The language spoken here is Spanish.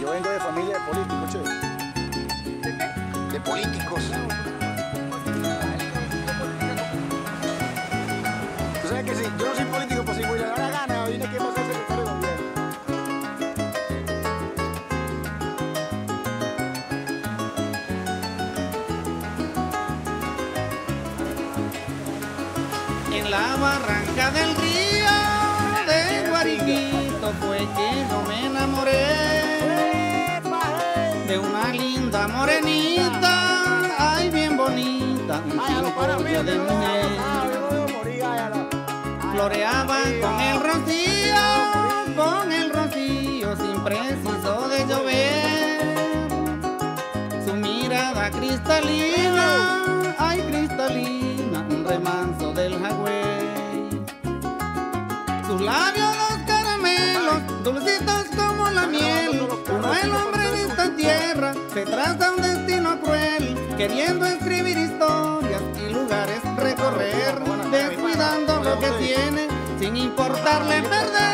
Yo vengo de familia de políticos, che. De políticos. Tú sabes que si yo no soy político, pues si voy a dar la gana, vine aquí para ser secretario de gobierno. En la barranca del río de Guariquito fue que de una linda morenita, ay bien bonita, de mujer. Floreaba con el rocío, con el rocío, sin preciso de llover. Su mirada cristalina, ay cristalina, un remanso del jagüey. Sus labios se traza un destino cruel, queriendo escribir historias y lugares recorrer, descuidando lo que tiene, sin importarle perder.